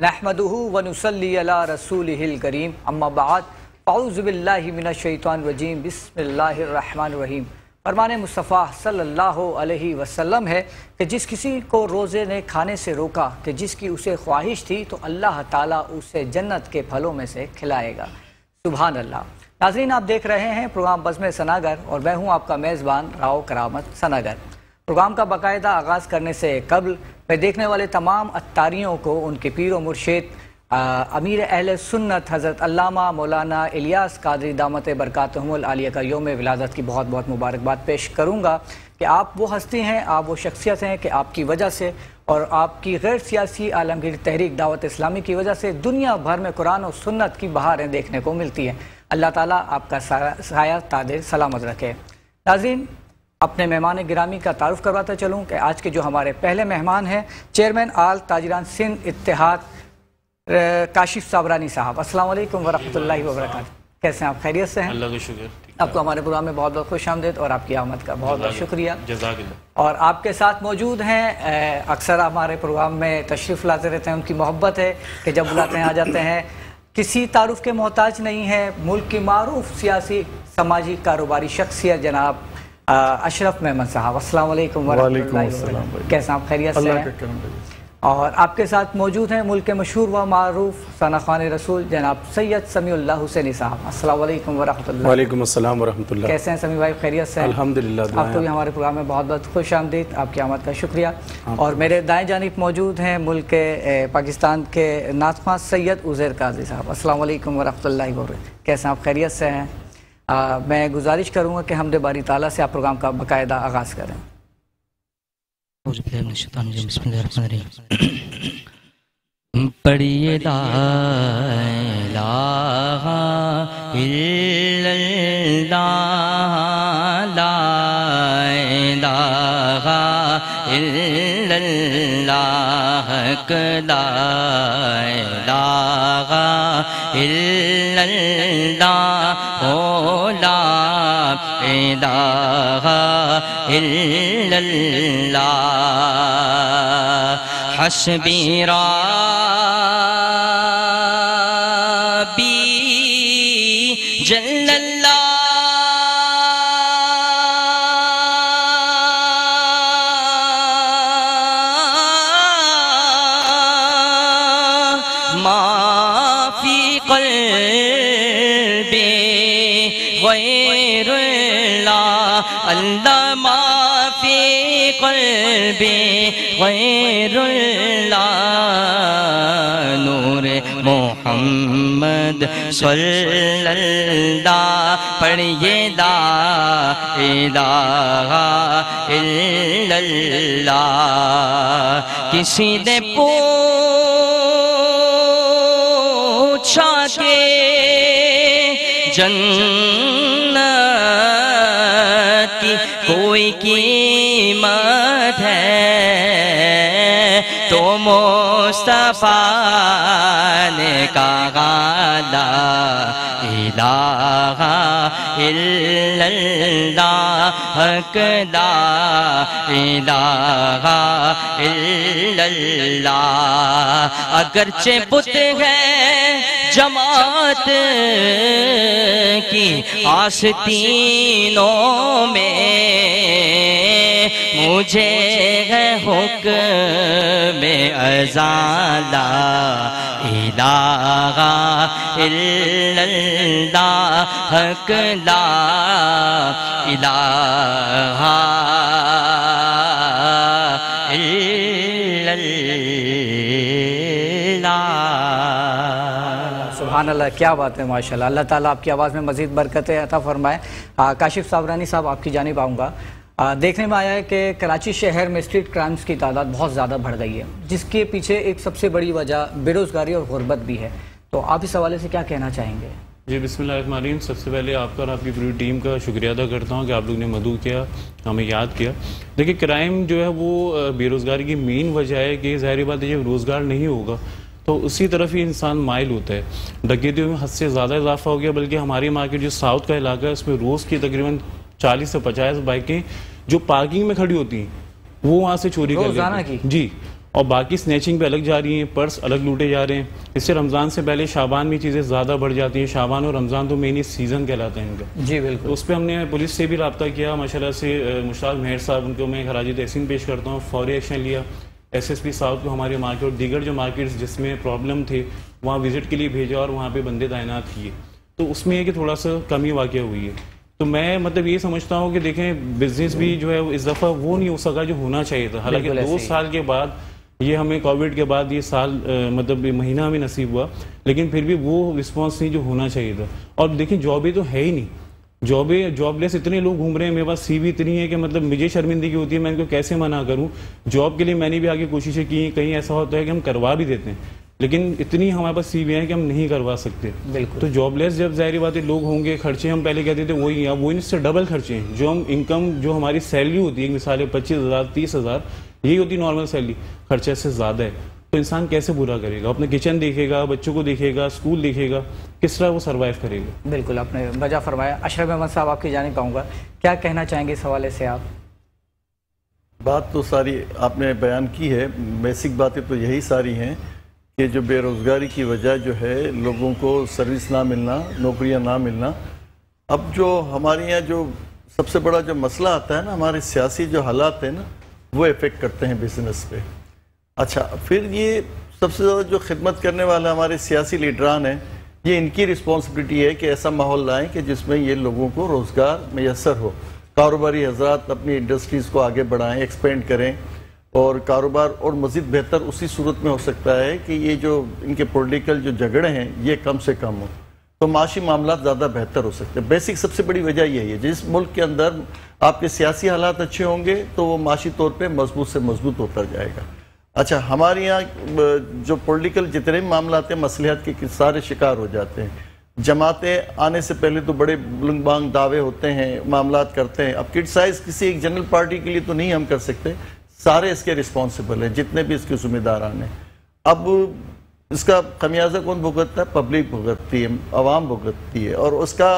नहमदहू वनसली रसूल करीम अम्माबाद फ़ाउज़बिल्लिमिनशैतानरजीम बिस्मिल्लाहिर्रहमानिर्रहीम फरमान मुस्तफ़ा अलैहि वसल्लम है कि जिस किसी को रोज़े ने खाने से रोका कि जिसकी उसे ख्वाहिश थी तो अल्लाह ताला उसे जन्नत के फलों में से खिलाएगा सुबहान अल्लाह नाजरीन आप देख रहे हैं प्रोग्राम बज़म सनागर और मैं हूँ आपका मेज़बान राव करामत सनागर प्रोग्राम का बाकायदा आगाज़ करने से कबल मैं देखने वाले तमाम अतारियों को उनके पीर व मुर्शद अमीर अहल सुन्नत हज़रत अल्लामा मौलाना इलियास कादरी दामत बरक़ातमलिया का योम विलादत की बहुत बहुत मुबारकबाद पेश करूँगा कि आप वो हस्ती हैं, आप वो शख्सियत हैं कि आपकी वजह से और आपकी गैर सियासी आलमगीर तहरीक दावत इस्लामी की वजह से दुनिया भर में कुरान और सुन्नत की बहारें देखने को मिलती हैं। अल्लाह ताला आपका साया तादिर सलामत रखे। नाजीन अपने मेहमान गिरामी का तारुफ करवाता चलूँ कि आज के जो हमारे पहले मेहमान हैं चेयरमैन आल ताजरान सिंध इतिहाद काशिफ साबरानी साहब। अस्सलाम वालेकुम वरहमतुल्लाहि कैसे हैं आप? खैरियत से हैं? अल्लाह का शुक्र आपको हमारे प्रोग्राम में बहुत बहुत खुश आमदेद और आपकी आमद का बहुत बहुत शुक्रिया। और आपके साथ मौजूद हैं अक्सर हमारे प्रोग्राम में तशरीफ़ लाते रहते हैं उनकी मोहब्बत है कि जब बुलाते हैं आ जाते हैं। किसी तारुफ के मोहताज नहीं है मुल्क की मरूफ सियासी समाजी कारोबारी शख्सियत जनाब अशरफ मेहमद साहब असल वरहमल कैसे आप? खैरियत से और आपके साथ मौजूद हैं मुल्क के मशहूर व मरूफ सना खान रसूल जनाब सैयद समी हुसैनी साहब। अस्सलाम वालेकुम अस्सलाम कैसे हैं समी भाई? खैरियत से अल्हम्दुलिल्लाह आपको भी हमारे प्रोग्राम में बहुत बहुत खुश आमदीद। आपकी आमद का शुक्रिया। और मेरे दाएँ जानब मौजूद हैं मुल्क के पाकिस्तान के नातखा सैयद उज़ैर काजी साहब। वालेकुम वरहमतुल्लाहि कैसे आप? खैरियत से हैं? मैं गुजारिश करूँगा कि हमद बारी ताला से आप प्रोग्राम का बाकायदा आगाज़ करें। पढ़िए लाह इल्लल्लाह ओ ला इलाहा इल्लल्लाह हस्बी रब्बी मोहम्मद सल्लल्लाह पढ़िए ला इलाहा इल्लल्लाह। किसी ने पूछा के जन्नत की कोई कीमत है? तो मुस्तफ़ा कहा ला इलाहा इल्लल्लाह हकदा इलाहा इल्लल्लाह अगरचे बुत है जमात की आस्तीनों में मुझे है हुक्म में अजाला इलाहा इल्लल्लाह, हक ला अल्लाह क्या बात है, माशाल्लाह। अल्लाह ताला आपकी आवाज़ में मज़ीद बरकत अता फरमाए। काशिफ साबरानी साहब, आपकी जानिब आऊँगा। देखने में आया है कि कराची शहर में स्ट्रीट क्राइम्स की तादाद बहुत ज़्यादा बढ़ गई है, जिसके पीछे एक सबसे बड़ी वजह बेरोज़गारी और गुर्बत भी है। तो आप इस हवाले से क्या कहना चाहेंगे? जी बिस्मिल्लाहिर्रहमानिर्रहीम सबसे पहले आपका और आपकी पूरी टीम का शुक्रिया अदा करता हूँ कि आप लोग ने मदू किया, हमें याद किया। देखिए, क्राइम जो है वो बेरोज़गारी की मेन वजह है कि ज़ाहिर बात है, जब रोज़गार नहीं होगा तो उसी तरफ़ ही इंसान माइल होता है। डकैतियों में हद से ज़्यादा इजाफा हो गया, बल्कि हमारी मार्केट जो साउथ का इलाका है, उसमें रोज़ की तकरीबन चालीस से पचास बाइकें जो पार्किंग में खड़ी होती हैं वो वहाँ से चोरी कर लेती जी। और बाकी स्नैचिंग पे अलग जा रही हैं पर्स अलग लूटे जा रहे हैं। इससे रमज़ान से पहले शाबान में चीज़ें ज़्यादा बढ़ जाती हैं। शाबान और रमज़ान तो मेन सीज़न कहलाता है इनका। जी तो बिल्कुल उस पर हमने पुलिस से भी रब्ता किया। माशाल्लाह से मुश्ताक मेहर साहब उनको मैं खराज तहसीन पेश करता हूँ। फौरी एक्शन लिया। एसएसपी साहब को हमारे मार्केट और दीगर जो मार्केट्स जिसमें प्रॉब्लम थे वहाँ विज़िट के लिए भेजा और वहाँ पे बंदे तैनात किए। तो उसमें ये कि थोड़ा सा कमी वाक़ हुई है। तो मैं मतलब ये समझता हूँ कि देखें बिज़नेस भी जो है इस दफ़ा वो नहीं हो सका जो होना चाहिए था। हालाँकि दो साल के बाद ये हमें कोविड के बाद ये साल मतलब ये महीना हमें नसीब हुआ लेकिन फिर भी वो रिस्पॉन्स नहीं जो होना चाहिए था। और देखिए जॉबें तो है ही नहीं। जॉबें जॉबलेस इतने लोग घूम रहे हैं मेरे पास सीवी इतनी है कि मतलब मुझे शर्मिंदगी होती है मैं इनको कैसे मना करूँ? जॉब के लिए मैंने भी आगे कोशिशें की कहीं ऐसा होता है कि हम करवा भी देते हैं। लेकिन इतनी हमारे पास सीवी है कि हम नहीं करवा सकते। बिल्कुल। तो जॉबलेस जब ज़ाहिर बात है लोग होंगे खर्चे हम पहले कहते थे वही हैं अब वही इससे डबल खर्चे हैं। जो हम इनकम जो हमारी सैलरी होती है मिसाल पच्चीस हज़ार तीस हज़ार यही होती नॉर्मल सैलरी खर्चा से ज़्यादा है। तो इंसान कैसे पूरा करेगा? अपने किचन देखेगा बच्चों को देखेगा स्कूल देखेगा किस तरह वो सर्वाइव करेगा? बिल्कुल आपने वजह फरमाया। अशरफ अहमद साहब आपकी जाने पाऊँगा। क्या कहना चाहेंगे इस हवाले से आप? बात तो सारी आपने बयान की है। बेसिक बातें तो यही सारी हैं। कि जो बेरोज़गारी की वजह जो है, लोगों को सर्विस ना मिलना, नौकरियाँ ना मिलना। अब जो हमारे यहाँ जो सबसे बड़ा जो मसला आता है ना, हमारे सियासी जो हालात हैं ना, वो इफ़ेक्ट करते हैं बिज़नेस पे। अच्छा फिर ये सबसे ज़्यादा जो खिदमत करने वाले हमारे सियासी लीडरान हैं, ये इनकी रिस्पॉन्सिबिलिटी है कि ऐसा माहौल लाएँ कि जिसमें ये लोगों को रोज़गार मैसर हो। कारोबारी हजरात अपनी इंडस्ट्रीज़ को आगे बढ़ाएँ एक्सपेंड करें। और कारोबार और मज़ीद बेहतर उसी सूरत में हो सकता है कि ये जो इनके पॉलिटिकल जो झगड़े हैं, ये कम से कम हो। तो माशी मामला ज़्यादा बेहतर हो सकते हैं। बेसिक सबसे बड़ी वजह यही है, जिस मुल्क के अंदर आपके सियासी हालात अच्छे होंगे तो वो माशी तौर पर मज़बूत से मज़बूत होता जाएगा। अच्छा हमारे यहाँ जो पॉलिटिकल जितने भी मामला हैं, मसलिहत के सारे शिकार हो जाते हैं। जमातें आने से पहले तो बड़े बुलंद बांग दावे होते हैं मामला करते हैं। अब क्रिटिसाइज किसी एक जनरल पार्टी के लिए तो नहीं हम कर सकते। सारे इसके रिस्पॉन्सिबल हैं, जितने भी इसके जिम्मेदारान हैं। अब इसका खमियाजा कौन भुगतता है? पब्लिक भुगतती है, आवाम भुगतती है। और उसका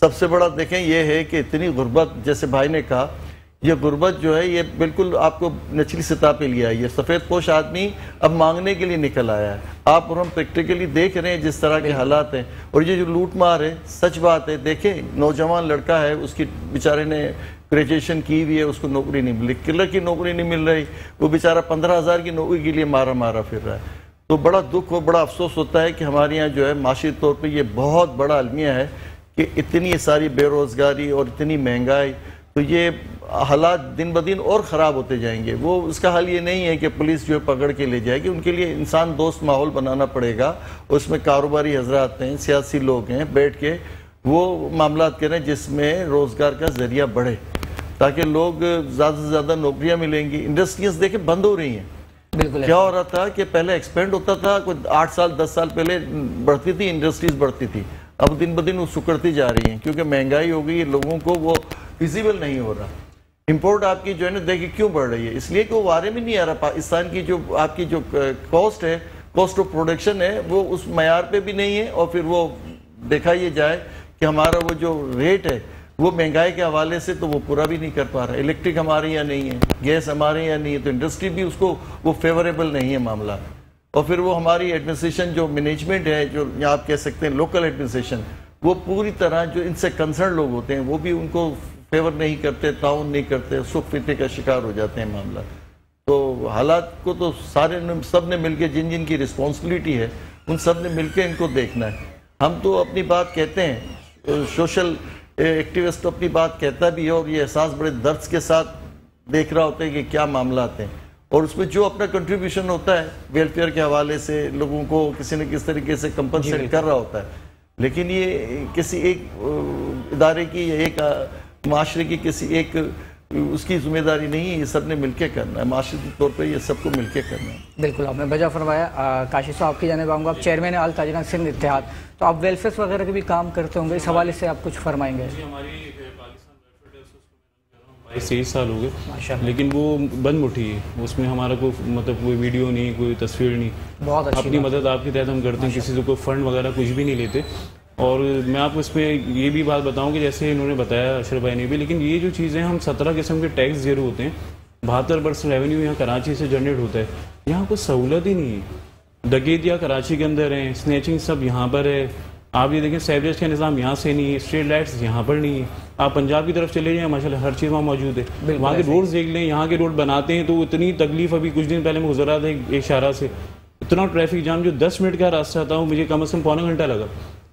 सबसे बड़ा देखें यह है कि इतनी गुर्बत, जैसे भाई ने कहा, ये गुर्बत जो है, ये बिल्कुल आपको निचली सतह पे लिया है। ये सफ़ेद पोश आदमी अब मांगने के लिए निकल आया है। आप और हम प्रैक्टिकली देख रहे हैं जिस तरह के हालात हैं। और ये जो लूट मार है, सच बात है, देखें, नौजवान लड़का है, उसकी बेचारे ने ग्रेजुएशन की हुई है, उसको नौकरी नहीं मिली। किलर की नौकरी नहीं मिल रही, वो बेचारा पंद्रह हज़ार की नौकरी के लिए मारा मारा फिर रहा है। तो बड़ा दुख और बड़ा अफसोस होता है कि हमारे यहाँ जो है, माशी तौर पर ये बहुत बड़ा अलमिया है कि इतनी सारी बेरोज़गारी और इतनी महँगाई तो ये हालात दिन ब दिन और ख़राब होते जाएँगे। वो उसका हाल ये नहीं है कि पुलिस जो है पकड़ के ले जाएगी, उनके लिए इंसान दोस्त माहौल बनाना पड़ेगा। उसमें कारोबारी हजरात हैं, सियासी लोग हैं, बैठ के वो मामला करें जिसमें रोज़गार का ज़रिया बढ़े। ताकि लोग ज़्यादा से ज़्यादा नौकरियाँ मिलेंगी। इंडस्ट्रीज़ देखें बंद हो रही हैं। बिल्कुल क्या हो रहा था कि पहले एक्सपेंड होता था कुछ आठ साल दस साल पहले बढ़ती थी इंडस्ट्रीज़ बढ़ती थी। अब दिन ब दिन वो सुकड़ती जा रही हैं क्योंकि महँगाई हो गई है लोगों को वो फिजिबल नहीं हो रहा। इम्पोर्ट आपकी जो है ना देखिए क्यों बढ़ रही है? इसलिए कि वो वारे में नहीं आ रहा। पाकिस्तान की जो आपकी जो कॉस्ट है कॉस्ट ऑफ़ प्रोडक्शन है वो उस मैार पे भी नहीं है और फिर वो देखा ये जाए कि हमारा वो जो रेट है वो महँगाई के हवाले से तो वो पूरा भी नहीं कर पा रहा। इलेक्ट्रिक हमारे यहाँ नहीं है, गैस हमारे यहाँ नहीं है तो इंडस्ट्री भी उसको, वो फेवरेबल नहीं है मामला। और फिर वो हमारी एडमिनिस्ट्रेशन जो मैनेजमेंट है, जो आप कह सकते हैं लोकल एडमिनिस्ट्रेशन, वो पूरी तरह जो इनसे कंसर्न लोग होते हैं, वो भी उनको फेवर नहीं करते, ताउन नहीं करते, सुख फितरे का शिकार हो जाते हैं मामला। तो हालात को तो सारे सबने मिलकर जिन जिन की रिस्पॉन्सिबिलिटी है, उन सबने मिलकर इनको देखना है। हम तो अपनी बात कहते हैं, सोशल एक्टिविस्ट तो अपनी बात कहता भी है और ये एहसास बड़े दर्द के साथ देख रहा होता है कि क्या मामला आते हैं। और उसमें जो अपना कंट्रीब्यूशन होता है वेलफेयर के हवाले से लोगों को किसी न किसी तरीके से कंपनसेट कर रहा होता है। लेकिन ये किसी एक इदारे की या एक माशरे की किसी एक उसकी ज़िम्मेदारी नहीं है ये सबने मिलकर करना है। माशरती तौर पर ये सबको मिलकर करना है। बिल्कुल आपने वजह फरमाया। काशी साहब आपकी जाने पाऊँगा आप चेयरमैन अल ताजरान सिंध इतिहाद तो आप वेलफेयर वगैरह के भी काम करते होंगे इस हवाले से आप कुछ फरमाएँगे? बाईस तेईस साल हो गए। माशाल्लाह। लेकिन वो बंद उठी है। उसमें हमारा कोई मतलब कोई वीडियो नहीं कोई तस्वीर नहीं। बहुत अच्छी अपनी मदद आपके तहत हम करते हैं। किसी से कोई फंड वगैरह कुछ भी नहीं लेते। और मैं आपको इसमें ये भी बात बताऊँ कि जैसे इन्होंने बताया अशरफ भाई ने भी लेकिन ये जो चीज़ें हम सत्रह किस्म के टैक्स ज़ीरो होते हैं। बहत्तर परसेंट रेवेन्यू यहाँ कराची से जनरेट होता है। यहाँ कुछ सहूलत ही नहीं है। डकेतिया कराची के अंदर है स्नैचिंग सब यहाँ पर है। आप ये देखें सेवरेज का निज़ाम यहाँ से नहीं है स्ट्रीट लाइट्स यहाँ पर नहीं है। आप पंजाब की तरफ़ चले जाएँ माशाल्लाह हर चीज़ वहाँ मौजूद है। वहाँ के रोड देख लें यहाँ के रोड बनाते हैं तो इतनी तकलीफ़ अभी कुछ दिन पहले मैं गुजरा था एक एक शारा से। इतना ट्रैफ़िक जाम जो दस मिनट का रास्ता था वो मुझे कम अज़ कम पौना घंटा लगा।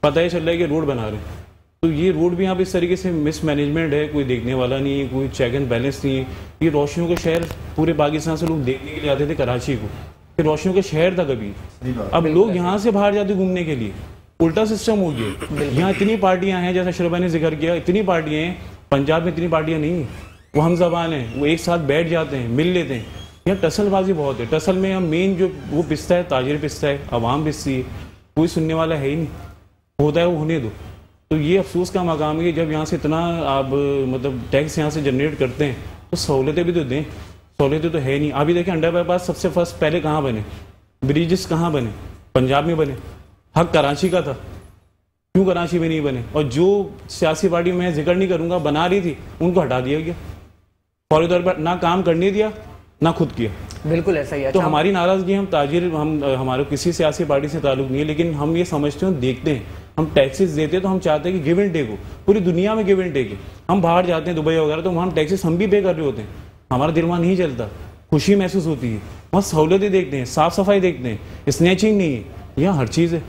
पता ही चल रहा है कि रोड बना रहे हैं। तो ये रोड भी यहाँ पे इस तरीके से मिसमैनेजमेंट है कोई देखने वाला नहीं है कोई चेक एंड बैलेंस नहीं है। ये रोशनियों का शहर पूरे पाकिस्तान से लोग देखने के लिए आते थे कराची को। कि रोशनियों का शहर था कभी। अब लोग यहाँ से बाहर जाते घूमने के लिए। उल्टा सिस्टम हो गया। यहाँ इतनी पार्टियाँ हैं जैसा अशरफा ने ज़िक्र किया इतनी पार्टियाँ हैं पंजाब में इतनी पार्टियाँ नहीं हैं। वो हम जबान हैं वो एक साथ बैठ जाते हैं मिल लेते हैं। यहाँ टसलबाजी बहुत है। टसल में हम मेन जो वो पिसता है ताजिर पिसता है अवाम पिसती है। कोई सुनने वाला है ही नहीं। होता है वो होने दो। तो ये अफसोस का मकाम है जब यहाँ से इतना आप मतलब टैक्स यहाँ से जनरेट करते हैं तो सहूलतें भी तो दें। सहूलतें तो है नहीं। अभी देखें अंडर बाईपास सबसे फ़र्स्ट पहले कहाँ बने? ब्रिजेस कहाँ बने? पंजाब में बने। हक कराची का था। क्यों कराची में नहीं बने? और जो सियासी पार्टी मैं ज़िक्र नहीं करूँगा, बना रही थी, उनको हटा दिया गया। फौरी तौर पर ना काम करने दिया, ना खुद किया। बिल्कुल ऐसा ही है। तो अच्छा, हमारी नाराज़गी हम ताजिर हम हमारे किसी सियासी पार्टी से ताल्लुक नहीं है लेकिन हम ये समझते हैं देखते हैं। हम टैक्सेस देते हैं तो हम चाहते हैं कि गिव एंड टेक हो। पूरी दुनिया में गिव एंड टेक है। हम बाहर जाते हैं दुबई वगैरह तो वहाँ हम टैक्सेस हम भी पे कर रहे होते हैं। हमारा दिल वहाँ नहीं चलता। खुशी महसूस होती है। वहाँ सहूलतें देखते हैं साफ़ सफ़ाई देखते हैं। स्नैचिंग नहीं है। यहाँ हर चीज़ है।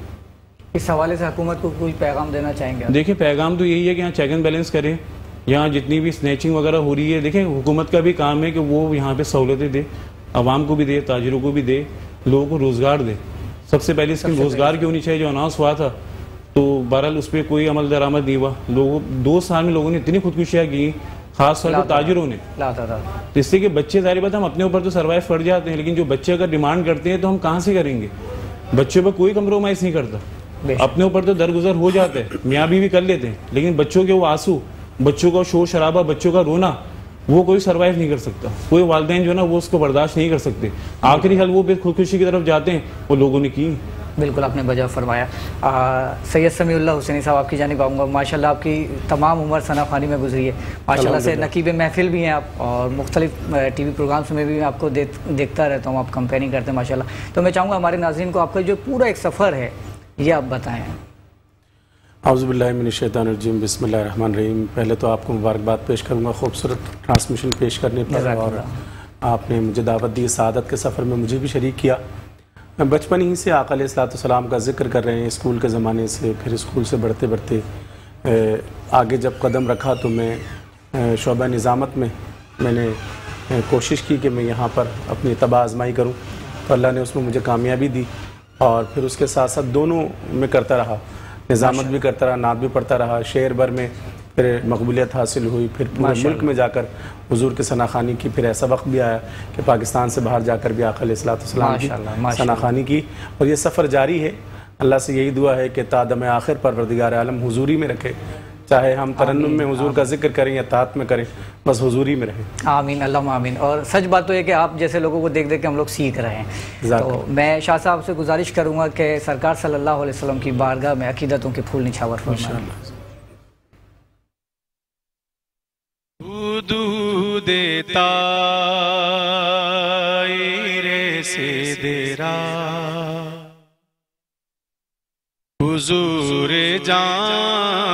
इस हवाले से हुकूमत को कोई पैगाम देना चाहेंगे देखिए पैगाम तो यही है कि यहाँ चेक एंड बैलेंस करें। यहाँ जितनी भी स्नैचिंग वगैरह हो रही है देखें हुकूमत का भी काम है कि वो यहाँ पे सहूलतें दे। आवाम को भी दे ताजरों को भी दे लोगों को रोज़गार दे। सबसे पहले इसकी रोज़गार की होनी चाहिए? जो अनाउंस हुआ था तो बहरहाल उस पर कोई अमल दरामद नहीं हुआ। लोगों दो साल में लोगों ने इतनी खुदकुशियाँ की खास तौर पर ताजिरों ने। तो इससे कि बच्चे जारी बात हम अपने ऊपर तो सर्वाइव कर जाते हैं लेकिन जो बच्चे अगर डिमांड करते हैं तो हम कहाँ से करेंगे? बच्चों पर कोई कम्प्रोमाइज़ नहीं करता। अपने ऊपर तो दरगुजर हो जाते हैं मियाँ भी, भी कर लेते हैं लेकिन बच्चों के वो आँसू बच्चों का शोर शराबा बच्चों का रोना वो कोई सरवाइव नहीं कर सकता। कोई वालदेन जो है ना वो उसको बर्दाश्त नहीं कर सकते। आखिरी हल वो खुदकुशी की तरफ़ जाते हैं वो लोगों ने की। बिल्कुल आपने बजा फरमाया। सैयद समीउल्लाह हुसैनी साहब आपकी जानिब आऊँगा माशाल्लाह आपकी तमाम उम्र सना खानी में गुजरी है। माशाल्लाह से नकीब महफिल भी हैं आप और मुख्तलिफ़ टी वी प्रोग्राम्स में भी मैं आपको देख देखता रहता हूँ आप कंपेयरिंग करते हैं माशाल्लाह। तो मैं चाहूँगा हमारे नाजरन को आपका जो पूरा एक सफ़र है ये आप बताएँ। आउज़बिल्लिमिनशैतानरजीम बसमीम पहले तो आपको मुबारकबाद पेश करूँगा खूबसूरत ट्रांसमिशन पेश करने पर और आपने मुझे दावत दी सदत के सफ़र में मुझे भी शरीक किया। मैं बचपन ही से आकल सलाम का ज़िक्र कर रहे हैं स्कूल के ज़माने से फिर स्कूल से बढ़ते बढ़ते आगे जब कदम रखा तो मैं शोबा निज़ामत में मैंने कोशिश की कि मैं यहाँ पर अपनी तबाह आजमाई करूँ। तो अल्लाह ने उसमें मुझे कामयाबी दी और फिर उसके साथ साथ दोनों में करता रहा। निज़ामत भी करता रहा नात भी पढ़ता रहा शेर भर में फिर मकबूलियत हासिल हुई फिर पूरे मुल्क में जाकर हुजूर के सनाखानी की फिर ऐसा वक्त भी आया कि पाकिस्तान से बाहर जाकर भी आकल सलाम की सनाखानी की। और ये सफ़र जारी है। अल्लाह से यही दुआ है कि तादम आखिर पर वर्दिगार आलम हुजूरी में रखे। चाहे हम तरन्नुम में हुजूर का ज़िक्र करें या तात में करें बस हुजूरी में रहें। आमीन अल्लाह आमीन। और सच बात तो ये कि आप जैसे लोगों को देख देख के हम लोग सीख रहे हैं। तो मैं शाह साहब से गुजारिश करूँगा कि सरकार सल्लल्लाहु अलैहि वसल्लम की बारगाह में अकीदतों के फूल निछावर फरमाएँ। देता से देरा। हुजूर जानते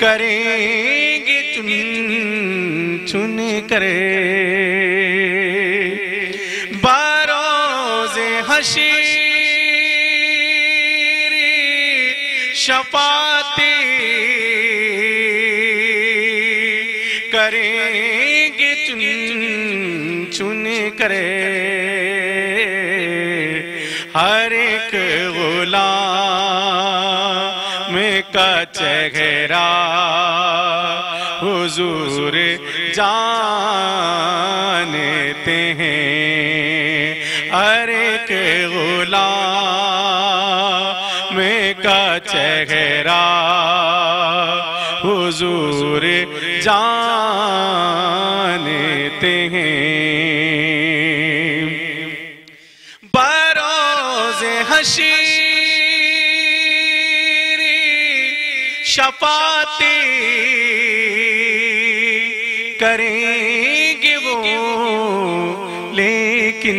करेंगे चुन चुन करे। बारोज हसी शपाती करेंगे चुन चुन करें। चेहरा हुजूर जानते हैं। हर एक गुलाम का चेहरा हुजूर जानते हैं। करेंगे वो लेकिन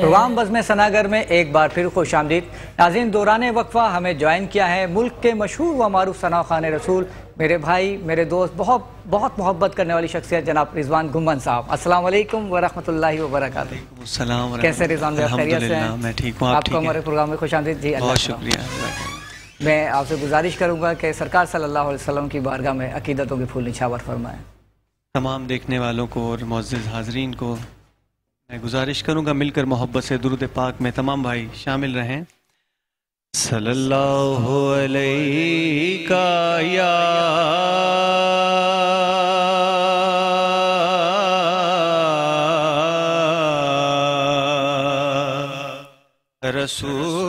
प्रोग्राम बज़म सनागर में एक बार फिर खुश आमदीद। नाजिन दौरान वक्फा हमें ज्वाइन किया है मुल्क के मशहूर व मारूफ सना खान रसूल। मेरे भाई मेरे दोस्त बहुत बहुत मोहब्बत करने वाली शख्सियत जनाब रिजवान गुम्बन साहब। अस्सलाम वालेकुम व रहमतुल्लाहि व बरकातहू कैसे रिजवान से हैं? मैं ठीक हूँ आप आपको हमारे प्रोग्राम में खुश आमदीद? जी बहुत शुक्रिया। मैं आपसे गुजारिश करूँगा कि सरकार सल्लल्लाहु अलैहि वसल्लम की बारगाह में अकीदतों के फूल निछावर फरमाएँ। तमाम देखने वालों को और मोज़्ज़ हाजरीन को मैं गुजारिश करूँगा मिलकर मोहब्बत से दुरुद पाक में तमाम भाई शामिल रहें। सल्लल्लाहु अलैहि का रसूल।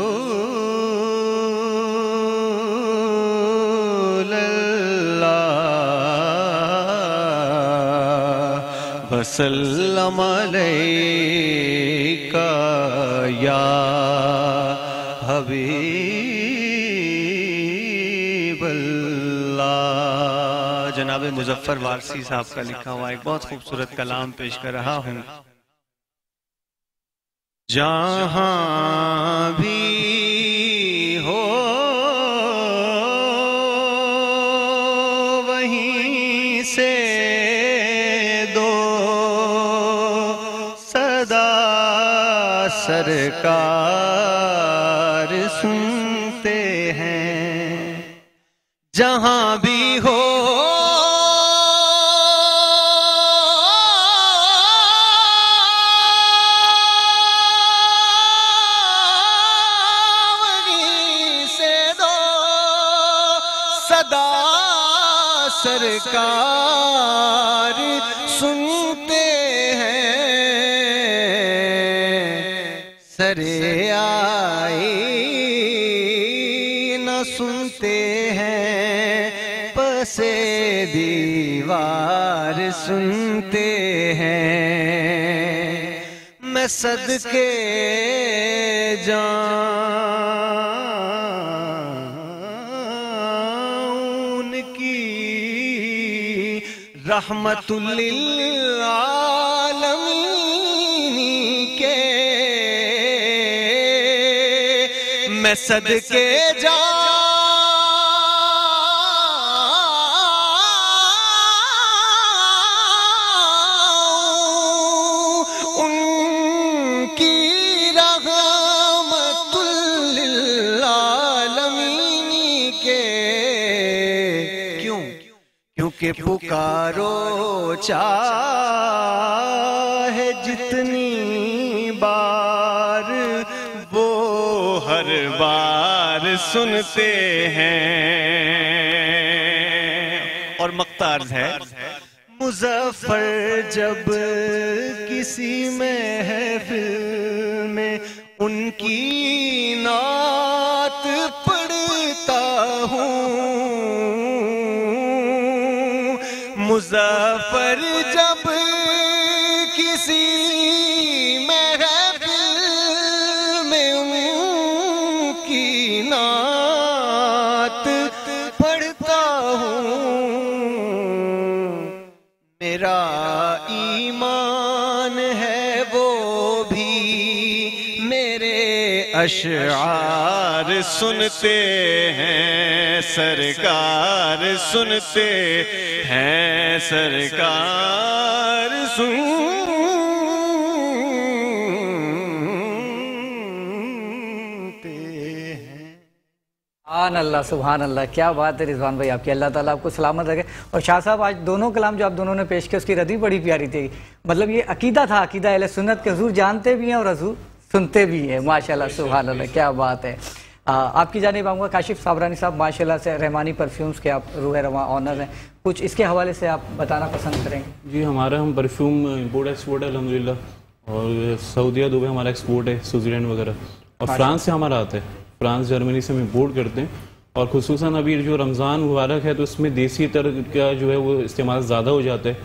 वसल्लम अलैका या हबीब अल्लाह जनाब मुजफ्फर वारसी साहब का लिखा हुआ एक बहुत खूबसूरत कलाम पेश कर रहा हूँ। जहाँ भी सरकार सुनते हैं। जहाँ भी हो सरकार सरे आई, न सुनते हैं, पसे दीवार सुनते हैं। मैं सदके जाऊँ की रहमतुल्लिल आलमीन सदके आलमीन के पुकारो चाहे सुनते हैं। और मख्तार्ज है। मुजफ्फर जब किसी महफिल में, उनकी नात पढ़ता हूँ। मुजफ्फर जब किसी अशार सुनते हैं, सरकार सुनते हैं, सरकार सुन। अल्लाह सुबहान अल्लाह क्या बात है रिजवान भाई आपकी, अल्लाह ताला आपको सलामत रखे। और शाह साहब, आज दोनों कलाम जो आप दोनों ने पेश किया उसकी रदी बड़ी प्यारी थी। मतलब ये अकीदा था, अकीदा सुन्नत के, हजूर जानते भी हैं और हजूर सुनते भी हैं माशाल्लाह सुबहान अल्लाह क्या बात है। आ, आपकी जानिब आऊँगा काशिफ साबरानी साहब माशाल्लाह से रहमानी परफ्यूम्स के आप रूह रवा ऑनर हैं। कुछ इसके हवाले से आप बताना पसंद करेंगे जी हमारा हम परफ्यूम इंपोर्ट एक्सपोर्ट है अलहमदिल्ला और सऊदीया दुबई हमारा एक्सपोर्ट है स्विट्ज़रलैंड वगैरह। और फ्रांस से हमारा आता है। फ्रांस जर्मनी से हम इम्पोर्ट करते हैं। और खसूस अभी जो रमज़ान मुबारक है तो इसमें देसी तर का जो है वो इस्तेमाल ज़्यादा हो जाता है।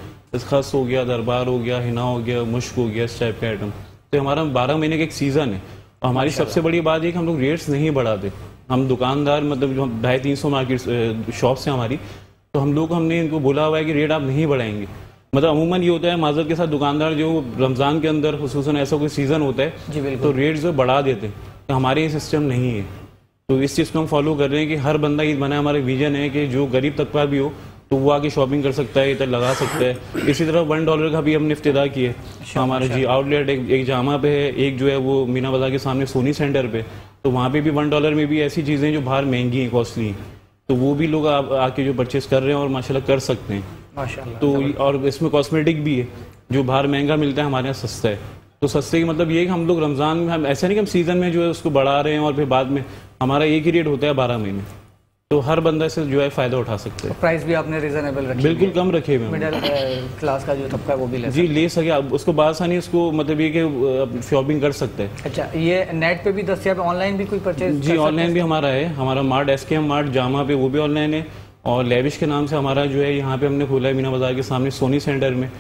खस हो गया दरबार हो गया हिना हो गया मुश्क हो गया इस टाइप के आइटम तो हमारा बारह महीने का एक सीज़न है। और हमारी सबसे बड़ी बात यह कि हम लोग रेट्स नहीं बढ़ाते। हम दुकानदार मतलब जो ढाई तीन सौ मार्केट शॉप से हमारी तो हम लोग हमने इनको बोला हुआ है कि रेट आप नहीं बढ़ाएँगे। मतलब अमूमन ये होता है माजर के साथ दुकानदार जो रमज़ान के अंदर खसूस ऐसा कोई सीज़न होता है तो रेट जो बढ़ा देते हैं। तो हमारे ये सिस्टम नहीं है। तो इस चीज़ को हम फॉलो कर रहे हैं कि हर बंदा ये बना हमारा विजन है कि जो गरीब तबका भी हो तो वो आके शॉपिंग कर सकता है इधर लगा सकता है। इसी तरह वन डॉलर का भी हमने इफ्तः किया। है अच्छा, हमारा अच्छा। जी आउटलेट एक, एक जामा पे है एक जो है वो मीना बाज़ार के सामने सोनी सेंटर पे। तो वहाँ पे भी वन डॉलर में भी ऐसी चीज़ें जो बाहर महँगी हैं कॉस्टली हैं। तो वो भी लोग आके जो परचेज कर रहे हैं और माशाल्लाह कर सकते हैं। तो और इसमें कॉस्मेटिक भी है जो बाहर महँगा मिलता है हमारे यहाँ सस्ता है। तो सस्ते की मतलब ये कि हम लोग रमज़ान में हम ऐसा नहीं कि हम सीज़न में जो है उसको बढ़ा रहे हैं और फिर बाद में हमारा एक ही रेट होता है बारह महीने। तो हर बंदा से जो है फ़ायदा उठा सकते हैं। प्राइस भी आपने रिजनेबल रखे बिल्कुल कम रखे हुए मिडिल क्लास का जो तबका वो भी ले जी ले सके। आप उसको बासानी उसको मतलब ये कि शॉपिंग कर सकते हैं। अच्छा ये नेट पे भी दस्तियाब ऑनलाइन भी कोई परचेज जी ऑनलाइन भी हमारा है। हमारा mart S K M mart Jama पे वो भी ऑनलाइन है। और लेविश के नाम से हमारा जो है यहाँ पे हमने खोला है मीना बाज़ार के सामने सोनी सेंटर में।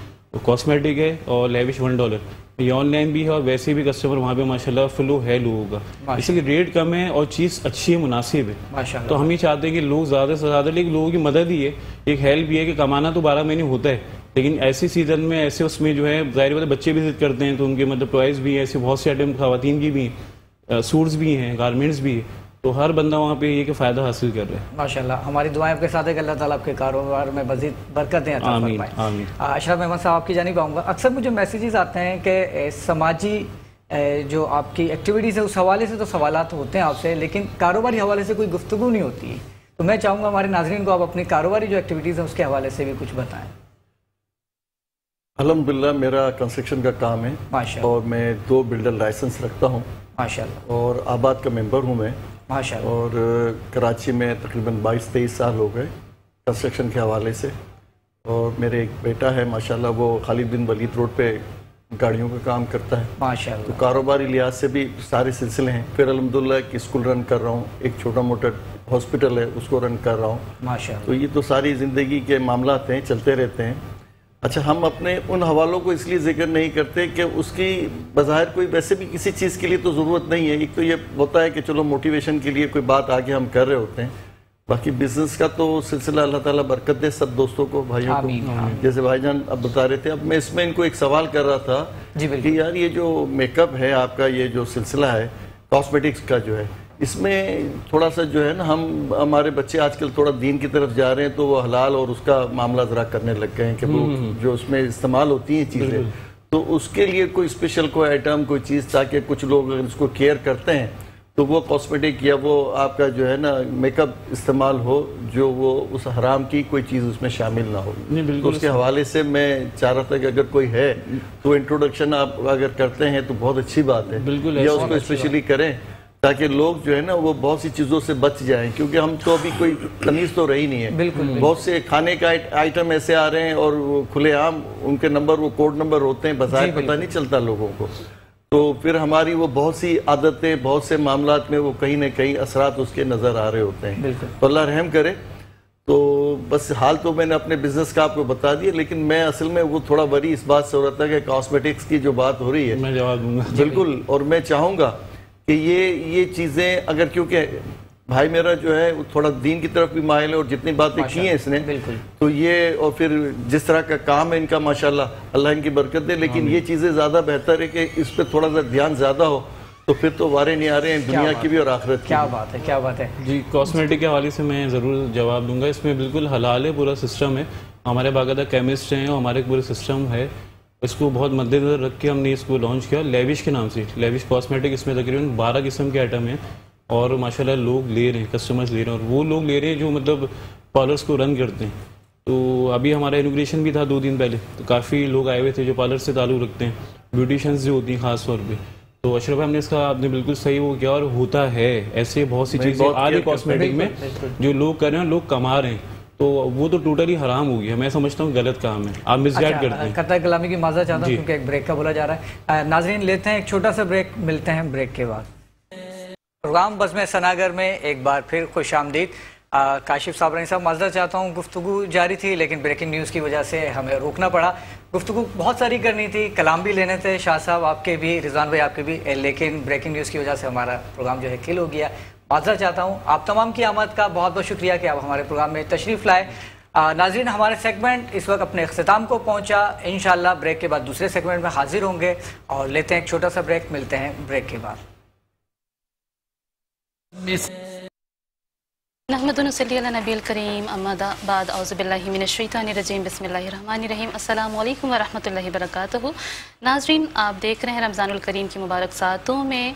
कॉस्मेटिक है और लेविश वन डॉलर ये ऑनलाइन भी है और वैसे भी कस्टमर वहाँ पे माशाल्लाह फ्लो है लोगों का। इसलिए रेट कम है और चीज़ अच्छी है मुनासिब है। तो हम ये चाहते हैं कि लोग ज़्यादा से ज़्यादा लेकिन लोगों की मदद ही है। एक हेल्प भी है कि कमाना तो बारह महीने होता है लेकिन ऐसे सीज़न में ऐसे उसमें जो है ज़ाहिर बात बच्चे विज़िट करते हैं तो उनके मतलब टॉयज़ भी हैं ऐसे बहुत से आइटम खातन की भी हैं सूट्स भी हैं गारमेंट्स भी है। तो हर बंदा वहाँ पे ये कि फ़ायदा हासिल कर रहे हैं। माशाल्लाह हमारी दुआएँ आपके साथ है कि अल्लाह ताला आपके कारोबार में मजीद बरकतें आमीन आमीन। अशरफ अहमद साहब आपकी जानी पाऊँगा। अक्सर मुझे मैसेजेस आते हैं कि समाजी जो आपकी एक्टिविटीज़ है उस हवाले से तो सवाल होते हैं आपसे लेकिन कारोबारी हवाले से कोई गुफ्तु नहीं होती। है तो मैं चाहूँगा हमारे नाजरन को आप अपनी कारोबारी जो एक्टिविटीज़ है उसके हवाले से भी कुछ बताएँ। अलहमदिल्ला मेरा कंस्ट्रक्शन का काम है और मैं दो बिल्डर लाइसेंस रखता हूँ। माशा और आबाद का मेंबर हूँ मैं। माशा और कराची में तकरीबन 22-23 साल हो गए कंस्ट्रक्शन के हवाले से। और मेरे एक बेटा है माशाल्लाह वो खालिद बिन वलीद रोड पे गाड़ियों का काम करता है। माशा तो कारोबारी लिहाज से भी सारे सिलसिले हैं। फिर अलहमदिल्ला एक स्कूल रन कर रहा हूँ एक छोटा मोटा हॉस्पिटल है उसको रन कर रहा हूँ। माशा तो ये तो सारी ज़िंदगी के मामला हैं चलते रहते हैं। अच्छा हम अपने उन हवालों को इसलिए ज़िक्र नहीं करते कि उसकी बाहर कोई वैसे भी किसी चीज़ के लिए तो ज़रूरत नहीं है। एक तो ये होता है कि चलो मोटिवेशन के लिए कोई बात आगे हम कर रहे होते हैं। बाकी बिज़नेस का तो सिलसिला अल्लाह ताला बरकत दे सब दोस्तों को भाइयों को। जैसे भाईजान अब बता रहे थे अब मैं इसमें इनको एक सवाल कर रहा था जी कि यार ये जो मेकअप है आपका ये जो सिलसिला है कॉस्मेटिक्स का जो है इसमें थोड़ा सा जो है ना हम हमारे बच्चे आजकल थोड़ा दीन की तरफ़ जा रहे हैं तो वो हलाल और उसका मामला ज़रा करने लग गए हैं कि वो हम्म, हम्म। जो उसमें इस्तेमाल होती हैं चीज़ें। तो उसके लिए कोई स्पेशल कोई आइटम कोई चीज़ ताकि कुछ लोग अगर उसको केयर करते हैं तो वो कॉस्मेटिक या वो आपका जो है ना मेकअप इस्तेमाल हो जो वो उस हराम की कोई चीज़ उसमें शामिल ना हो। तो उसके हवाले से मैं चाह रहा था कि अगर कोई है तो इंट्रोडक्शन आप अगर करते हैं तो बहुत अच्छी बात है। बिल्कुल या उसको स्पेशली करें। ताकि लोग जो है ना वो बहुत सी चीज़ों से बच जाएँ क्योंकि हम तो अभी कोई तमीज़ तो रही नहीं है। बिल्कुल बहुत से खाने का आइटम ऐसे आ रहे हैं और खुलेआम उनके नंबर वो कोड नंबर होते हैं बजाय पता नहीं चलता लोगों को। तो फिर हमारी वो बहुत सी आदतें बहुत से मामला में वो कहीं ना कहीं असरात उसके नज़र आ रहे होते हैं। तो अल्लाह रहम करे। तो बस हाल तो मैंने अपने बिज़नेस का आपको बता दिया लेकिन मैं असल में वो थोड़ा बड़ी इस बात से हो रहा था कि कॉस्मेटिक्स की जो बात हो रही है मैं जवाब दूँगा। बिल्कुल और मैं चाहूँगा कि ये ये चीज़ें अगर क्योंकि भाई मेरा जो है वो थोड़ा दीन की तरफ़ भी मायल है और जितनी बातें की हैं इसने तो ये और फिर जिस तरह का काम है इनका माशाल्लाह अल्लाह इनकी बरकत दे लेकिन ये चीज़ें ज़्यादा बेहतर है कि इस पर थोड़ा सा ध्यान ज़्यादा हो तो फिर तो वारे नहीं आ रहे हैं दुनिया की भी और आखिरत क्या बात है क्या बात है। जी कॉस्मेटिक के हवाले से मैं ज़रूर जवाब दूँगा। इसमें बिल्कुल हलाल है पूरा सिस्टम है। हमारे बाकायदा केमिस्ट हैं और हमारे पूरे सिस्टम है। इसको बहुत मद्देनजर रख के हमने इसको लॉन्च किया लेविश के नाम से। लेविश कॉस्मेटिक इसमें तकरीबन बारह किस्म के आइटम हैं और माशाल्लाह लोग ले रहे हैं कस्टमर्स ले रहे हैं और वो लोग ले रहे हैं जो मतलब पार्लर्स को रन करते हैं। तो अभी हमारा इनोग्रेशन भी था दो दिन पहले तो काफ़ी लोग आए हुए थे जो पार्लर से ताल्लुक़ रखते हैं ब्यूटिशियंस जो होती हैं खास तौर पे। तो अशरफ भाई हमने इसका आपने बिल्कुल सही वो किया और होता है ऐसे बहुत सी चीज़ें आ रही कॉस्मेटिक में जो लोग कर रहे हैं लोग कमा रहे हैं। तो वो तो टोटली हराम हो गया मैं समझता हूँ गलत काम है। आप मिसगाइड करते हैं। कतर कलामी की माजा चाहता हूँ क्योंकि एक ब्रेक का बोला जा रहा है। नाजरीन लेते हैं एक छोटा सा ब्रेक मिलते हैं ब्रेक के बाद। प्रोग्राम बज़म सनागर में एक बार फिर खुश आमदीद। काशिफ साबरानी साहब माजरा चाहता हूँ गुफ्तु जारी थी लेकिन ब्रेकिंग न्यूज़ की वजह से हमें रोकना पड़ा। गुफ्तु बहुत सारी करनी थी कलाम भी लेने थे। शाह साहब आपके भी रिजवान भाई आपके भी लेकिन ब्रेकिंग न्यूज़ की वजह से हमारा प्रोग्राम जो है किल हो गया। माजरा चाहता हूँ, आप तमाम की आमद का बहुत बहुत शुक्रिया कि आप हमारे प्रोग्राम में तशरीफ़ लाए। नाजरीन, हमारे सेगमेंट इस वक्त अपने अख्ताम को पहुँचा। इन ब्रेक के बाद दूसरे सेगमेंट में हाजिर होंगे और लेते हैं एक छोटा सा ब्रेक, मिलते हैं ब्रेक के बाद। नहमदनसली नबी करीम अम्माबाद अज़बिल्लिमिनशैतानरजीम बसमीम अल्लाम वरहमल वरक नाजरीन आप देख रहे हैं रमज़ानुल करीम की मुबारक सातों में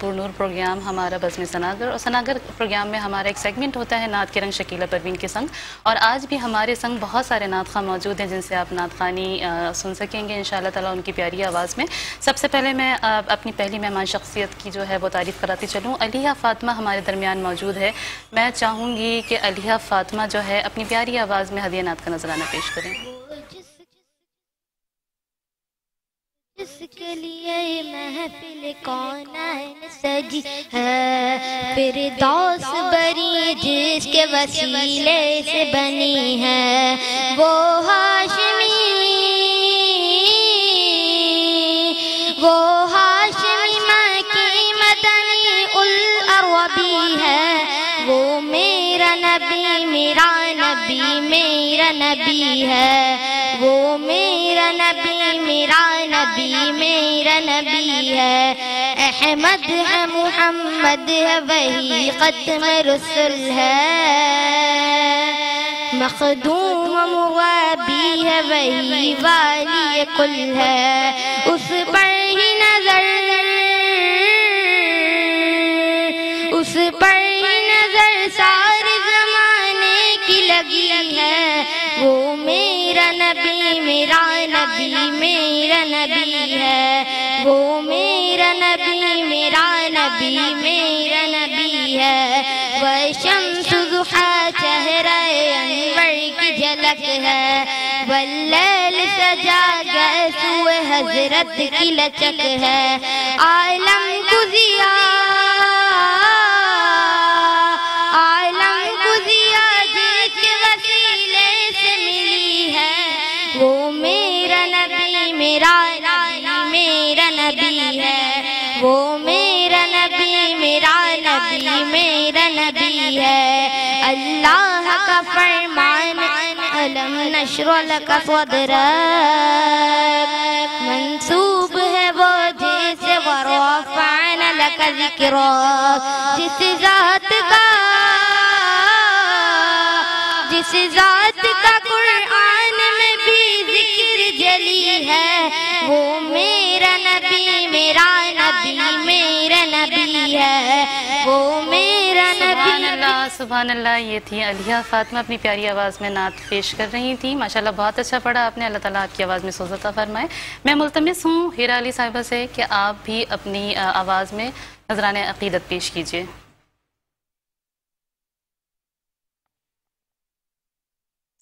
पुरनूर प्रोग्राम हमारा बज़म सनागर और सनागर प्रोग्राम में हमारा एक सेगमेंट होता है नात के रंग शकीला परवीन के संग और आज भी हमारे संग बहुत सारे नात खा मौजूद हैं जिनसे आप नात खानी सुन सकेंगे इन ताला उनकी प्यारी आवाज़ में सबसे पहले मैं अपनी पहली मेहमान शख्सियत की जो है वो तारीफ़ कराती चलूँ अलिया फ़ातिमा हमारे दरमियान मौजूद है मैं चाहूँगी कि अलिया फ़ातिमा जो है अपनी प्यारी आवाज़ में हदिया नात का नजराना पेश करें। जिसके लिए महफिल कौन सजी है? फिर दोस बरी जिसके वसीले से बनी है। वो हाशमी मेरा नबी है। वो मेरा नबी मेरा नबी मेरा नबी है। अहमद है, मोहम्मद है, वही खत्म रसुल है। मखदूम मुवाबी है, वही वाली कुल है। उस पर ही नज़र नबी, मेरा नबी मेरा नबी है। वो मेरा नबी मेरा नबी मेरा नबी है। वह शम्स दुहा चेहरा अनवर की झलक है। वल्लैल सजा गैसुए हज़रत की लचक है। आलम आलम नशर का सदर मंसूब है वो जैसे वरफान लक ज़िक्र। जिस जात का जिस जात का कुरान में भी ज़िक्र जली है। वो मेरा नबी, मेरा नबी अल्लाह ये थी अलिया फातमा। अपनी प्यारी आवाज़ में नात पेश कर रही थी। माशाल्लाह, बहुत अच्छा पढ़ा आपने। अल्लाह ताला आपकी आवाज़ में सोजता फरमाए। मैं मुलतमिस हूँ हीरा अली साहिबा से कि आप भी अपनी आवाज़ में नजरान अकीदत पेश कीजिए।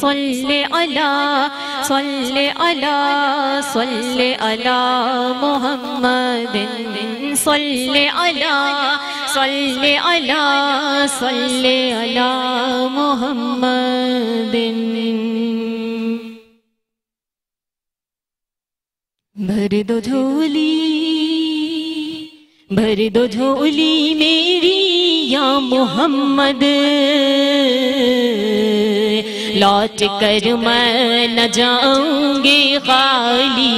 सल्ले अला सल्ले अला सल्ले अला मोहम्मद सल्ले अला सल्ले अला सल्ले अला मोहम्मद भर दो झोली, भर दो झोली मेरी या मोहम्मद। लौट कर मैं न जाऊँगी खाली।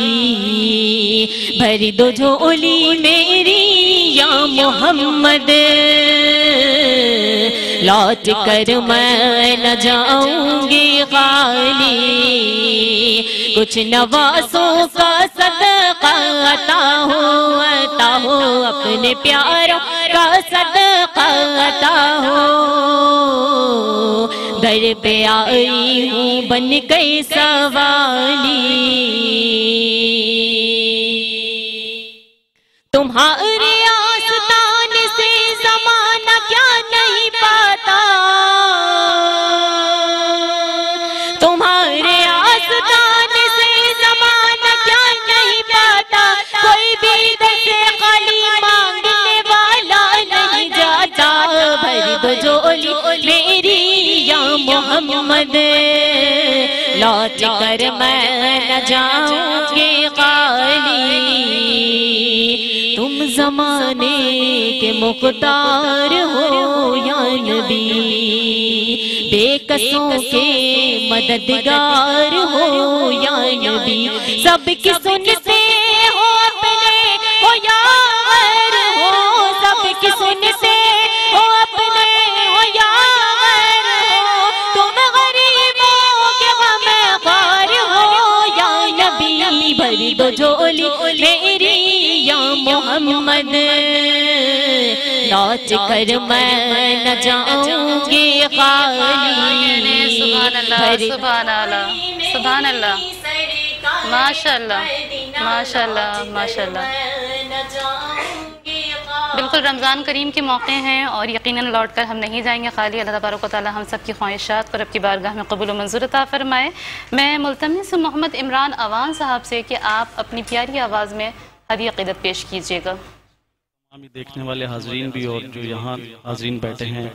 भर दो झोली मेरी या मोहम्मद। लौट कर मैं न जाऊँगी खाली कुछ नवासों का सदका अता हो अता हो अपने प्यारों का सदका अता हो। दर पे आई हूँ बन गई सवाली। तुम्हारे भी दसे खाली मांगने वाला नहीं जाता। भर मेरी या मोहम्मद। लौट कर मैं न खाली तुम जमाने के मुख्तार हो या नबी। बेकसों के मददगार हो या नबी। सबकी सुनते सुनते हो अपने हो या गैर हो। तुम गरीबों के गम खार हो। या नबी भरी दो झोली मेरी या मोहम्मद। लौट कर मैं न जाऊँगी खाली। सुभान सुभान अल्लाह सुभान अल्लाह माशाल्लाह माशाल्लाह माशाल्लाह। बिल्कुल रमज़ान करीम के मौके हैं और यकीनन लौट कर हम नहीं जाएँगे। खाली अल्लाह तबारक व तआला हम सब की ख्वाहिशात को रब की बारगाह में कबूल व मंजूर अता फरमाए। मैं मुलतमिस मोहम्मद इमरान अवान साहब से कि आप अपनी प्यारी आवाज़ में हदी अकीदत पेश कीजिएगा। देखने वाले हाजरीन भी और जो यहाँ हाजरीन बैठे हैं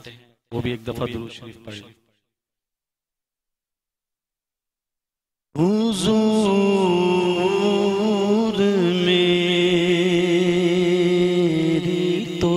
वो भी एक दफ़ा दुरूद शरीफ पढ़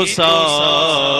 मेरी